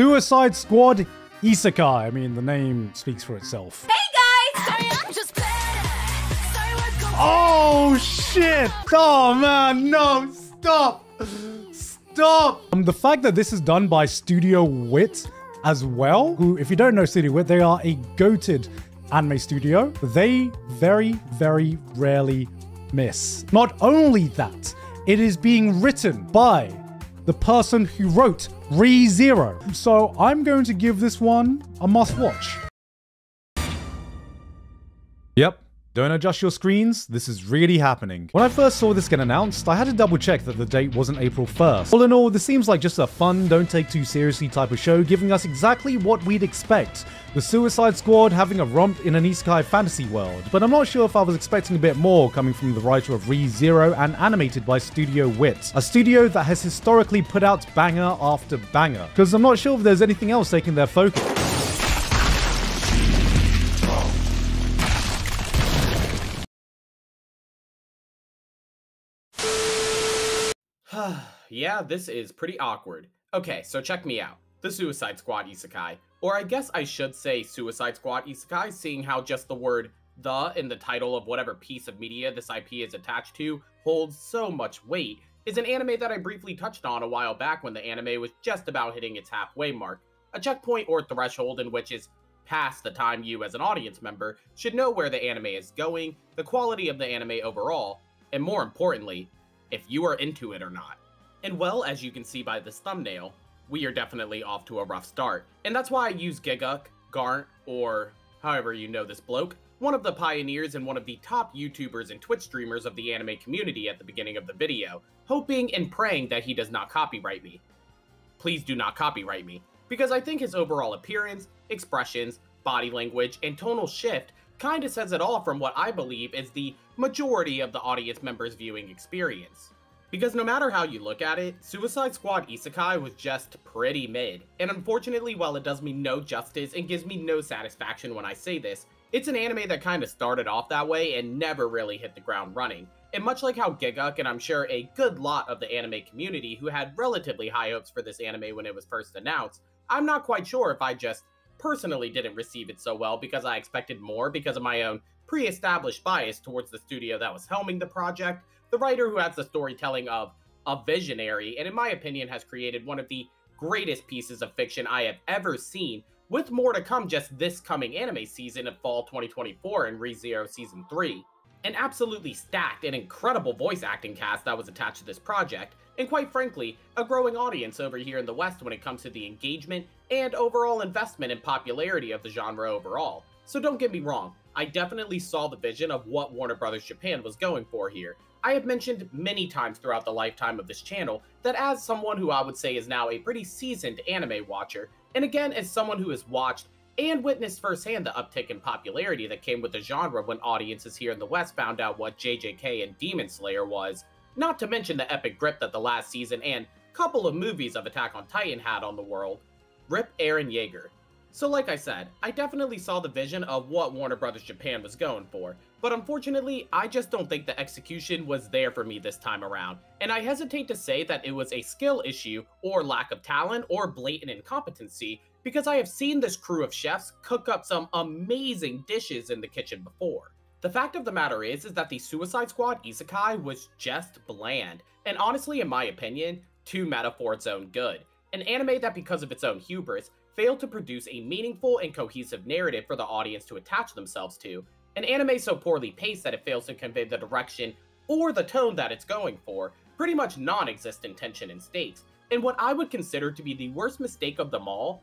Suicide Squad Isekai. I mean, the name speaks for itself. Hey guys! Sorry, I'm just better. Sorry, Oh shit! Oh man, no, stop! Stop! Um, the fact that this is done by Studio Wit as well, who, if you don't know Studio Wit, they are a goated anime studio. They very, very rarely miss. Not only that, it is being written by the person who wrote ReZero. So I'm going to give this one a must watch. Yep. Don't adjust your screens, this is really happening. When I first saw this get announced, I had to double check that the date wasn't April 1st. All in all, this seems like just a fun, don't take too seriously type of show, giving us exactly what we'd expect. The Suicide Squad having a romp in an isekai fantasy world, but I'm not sure if I was expecting a bit more coming from the writer of ReZero and animated by Studio Wit, a studio that has historically put out banger after banger, because I'm not sure if there's anything else taking their focus. Yeah, this is pretty awkward. Okay, so check me out. The Suicide Squad Isekai. Or I guess I should say Suicide Squad Isekai, seeing how just the word the in the title of whatever piece of media this IP is attached to holds so much weight, is an anime that I briefly touched on a while back when the anime was just about hitting its halfway mark. A checkpoint or threshold in which is past the time you as an audience member should know where the anime is going, the quality of the anime overall, and more importantly, if you are into it or not. And well, as you can see by this thumbnail, we are definitely off to a rough start. And that's why I use Gigguk, Garnt, or however you know this bloke, one of the pioneers and one of the top YouTubers and Twitch streamers of the anime community at the beginning of the video, hoping and praying that he does not copyright me. Please do not copyright me, because I think his overall appearance, expressions, body language, and tonal shift kinda says it all from what I believe is the majority of the audience members' viewing experience. Because no matter how you look at it, Suicide Squad Isekai was just pretty mid. And unfortunately, while it does me no justice and gives me no satisfaction when I say this, it's an anime that kind of started off that way and never really hit the ground running. And much like how Gigguk and I'm sure a good lot of the anime community who had relatively high hopes for this anime when it was first announced, I'm not quite sure if I just personally didn't receive it so well because I expected more because of my own pre-established bias towards the studio that was helming the project, the writer who has the storytelling of a visionary, and in my opinion has created one of the greatest pieces of fiction I have ever seen, with more to come just this coming anime season of fall 2024 in ReZero Season 3. An absolutely stacked and incredible voice acting cast that was attached to this project, and quite frankly, a growing audience over here in the West when it comes to the engagement and overall investment and popularity of the genre overall. So don't get me wrong, I definitely saw the vision of what Warner Brothers Japan was going for here. I have mentioned many times throughout the lifetime of this channel that as someone who I would say is now a pretty seasoned anime watcher, and again as someone who has watched and witnessed firsthand the uptick in popularity that came with the genre when audiences here in the West found out what JJK and Demon Slayer was, not to mention the epic grip that the last season and couple of movies of Attack on Titan had on the world, Rip Eren Yeager. So like I said, I definitely saw the vision of what Warner Brothers Japan was going for, but unfortunately, I just don't think the execution was there for me this time around, and I hesitate to say that it was a skill issue, or lack of talent, or blatant incompetency, because I have seen this crew of chefs cook up some amazing dishes in the kitchen before. The fact of the matter is, is that the Suicide Squad Isekai was just bland, and honestly, in my opinion, too meta for its own good. An anime that because of its own hubris, failed to produce a meaningful and cohesive narrative for the audience to attach themselves to, an anime so poorly paced that it fails to convey the direction or the tone that it's going for, pretty much non-existent tension and stakes, and what I would consider to be the worst mistake of them all,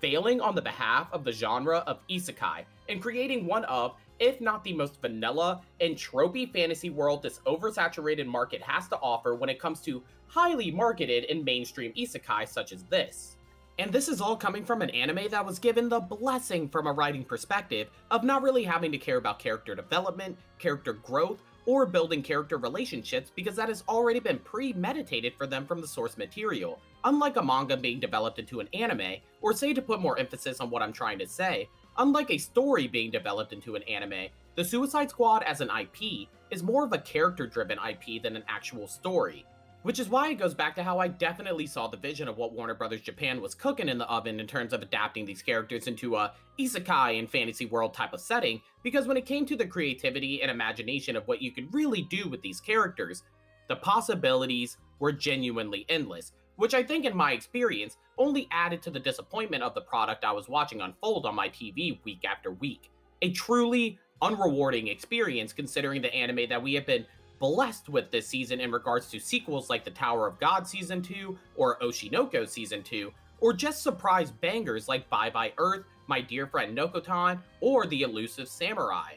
failing on the behalf of the genre of isekai, and creating one of, if not the most vanilla and tropey fantasy world this oversaturated market has to offer when it comes to highly marketed and mainstream isekai such as this. And this is all coming from an anime that was given the blessing from a writing perspective of not really having to care about character development, character growth, or building character relationships because that has already been premeditated for them from the source material. Unlike a manga being developed into an anime, or say to put more emphasis on what I'm trying to say, unlike a story being developed into an anime, the Suicide Squad as an IP is more of a character driven IP than an actual story Which is why it goes back to how I definitely saw the vision of what Warner Brothers Japan was cooking in the oven in terms of adapting these characters into a isekai and fantasy world type of setting, because when it came to the creativity and imagination of what you could really do with these characters, the possibilities were genuinely endless, which I think in my experience only added to the disappointment of the product I was watching unfold on my TV week after week. A truly unrewarding experience considering the anime that we have been blessed with this season in regards to sequels like The Tower of God Season 2 or Oshi no Ko Season 2, or just surprise bangers like Bye Bye Earth, My Dear Friend Nokotan, or The Elusive Samurai.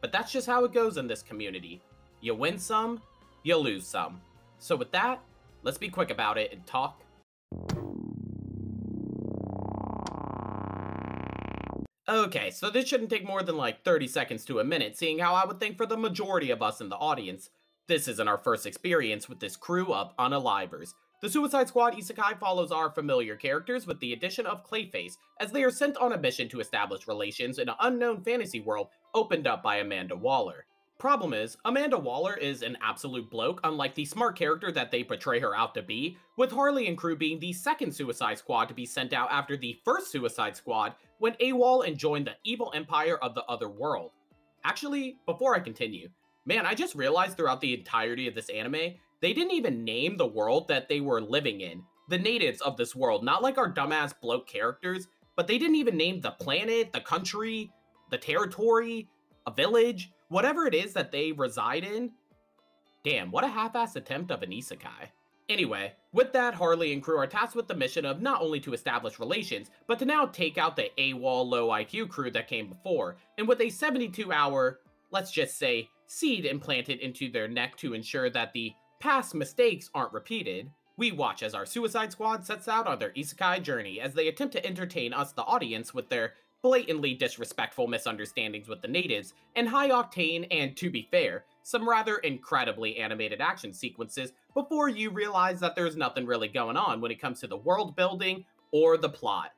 But that's just how it goes in this community. You win some, you lose some. So with that, let's be quick about it and talk Okay, so this shouldn't take more than like 30 seconds to a minute, seeing how I would think for the majority of us in the audience, this isn't our first experience with this crew of unalivers. The Suicide Squad Isekai follows our familiar characters with the addition of Clayface, as they are sent on a mission to establish relations in an unknown fantasy world opened up by Amanda Waller. Problem is, Amanda Waller is an absolute bloke, unlike the smart character that they portray her out to be, with Harley and crew being the second Suicide Squad to be sent out after the first Suicide Squad went AWOL and joined the evil empire of the other world. Actually, before I continue, man, I just realized throughout the entirety of this anime, they didn't even name the world that they were living in. The natives of this world, not like our dumbass bloke characters, but they didn't even name the planet, the country, the territory, a village, whatever it is that they reside in. Damn, what a half-ass attempt of an isekai. Anyway, with that, Harley and crew are tasked with the mission of not only to establish relations, but to now take out the AWOL low IQ crew that came before, and with a 72 hour, let's just say, seed implanted into their neck to ensure that the past mistakes aren't repeated, we watch as our Suicide Squad sets out on their isekai journey as they attempt to entertain us, the audience, with their blatantly disrespectful misunderstandings with the natives, and high octane and, to be fair, some rather incredibly animated action sequences before you realize that there's nothing really going on when it comes to the world building or the plot.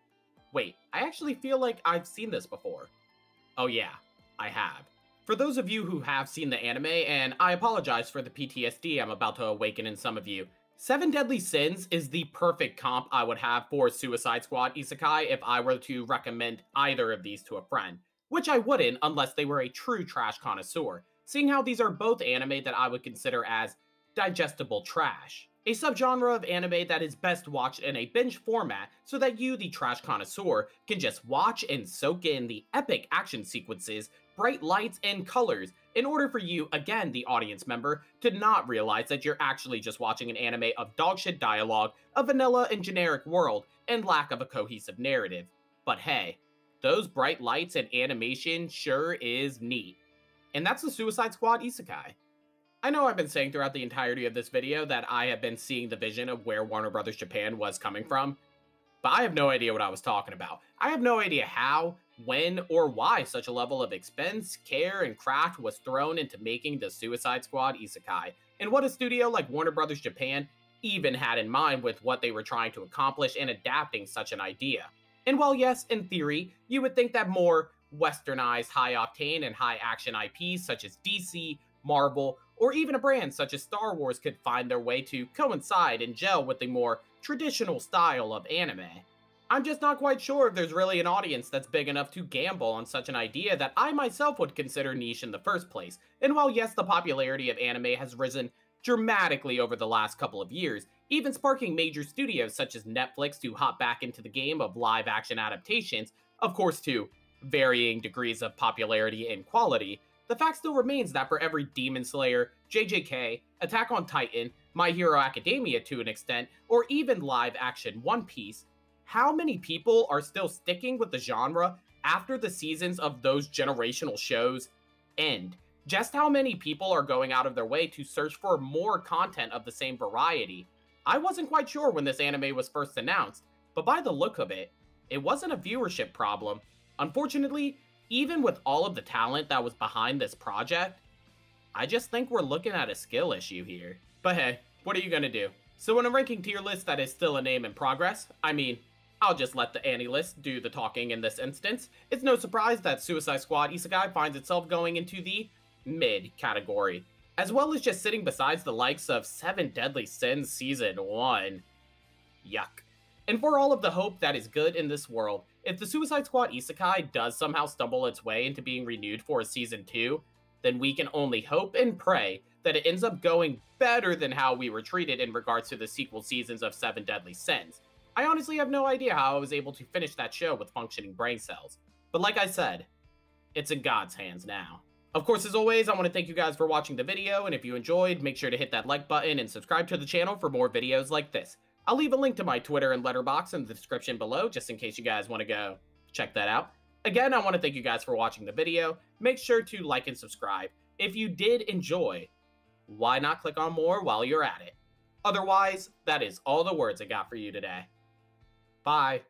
Wait, I actually feel like I've seen this before. Oh yeah, I have. For those of you who have seen the anime, and I apologize for the PTSD I'm about to awaken in some of you, Seven Deadly Sins is the perfect comp I would have for Suicide Squad Isekai if I were to recommend either of these to a friend, which I wouldn't unless they were a true trash connoisseur, seeing how these are both anime that I would consider as digestible trash. A subgenre of anime that is best watched in a binge format so that you, the trash connoisseur, can just watch and soak in the epic action sequences, bright lights, and colors in order for you, again, the audience member, to not realize that you're actually just watching an anime of dogshit dialogue, a vanilla and generic world, and lack of a cohesive narrative. But hey, those bright lights and animation sure is neat. And that's the Suicide Squad Isekai. I know I've been saying throughout the entirety of this video that I have been seeing the vision of where Warner Brothers Japan was coming from, but I have no idea what I was talking about. I have no idea how, when, or why such a level of expense, care, and craft was thrown into making the Suicide Squad isekai, and what a studio like Warner Brothers Japan even had in mind with what they were trying to accomplish in adapting such an idea. And while yes, in theory, you would think that more westernized high octane and high action IPs such as DC, Marvel, or even a brand such as Star Wars could find their way to coincide and gel with the more traditional style of anime. I'm just not quite sure if there's really an audience that's big enough to gamble on such an idea that I myself would consider niche in the first place. And while yes, the popularity of anime has risen dramatically over the last couple of years, even sparking major studios such as Netflix to hop back into the game of live action adaptations, of course to varying degrees of popularity and quality, the fact still remains that for every Demon Slayer, JJK, Attack on Titan, My Hero Academia to an extent, or even live action One Piece, how many people are still sticking with the genre after the seasons of those generational shows end? Just how many people are going out of their way to search for more content of the same variety? I wasn't quite sure when this anime was first announced, but by the look of it, it wasn't a viewership problem. Unfortunately, even with all of the talent that was behind this project, I just think we're looking at a skill issue here. But hey, what are you gonna do? So in a ranking tier list that is still a name in progress, I mean, I'll just let the AniList do the talking in this instance. It's no surprise that Suicide Squad Isekai finds itself going into the mid category. as well as just sitting beside the likes of Seven Deadly Sins Season 1. Yuck. And for all of the hope that is good in this world, if the Suicide Squad Isekai does somehow stumble its way into being renewed for a Season 2, then we can only hope and pray that it ends up going better than how we were treated in regards to the sequel seasons of Seven Deadly Sins. I honestly have no idea how I was able to finish that show with functioning brain cells. But like I said, it's in God's hands now. Of course, as always, I want to thank you guys for watching the video, and if you enjoyed, make sure to hit that like button and subscribe to the channel for more videos like this. I'll leave a link to my Twitter and Letterboxd in the description below, just in case you guys want to go check that out. Again, I want to thank you guys for watching the video. Make sure to like and subscribe. If you did enjoy, why not click on more while you're at it? Otherwise, that is all the words I got for you today. Bye.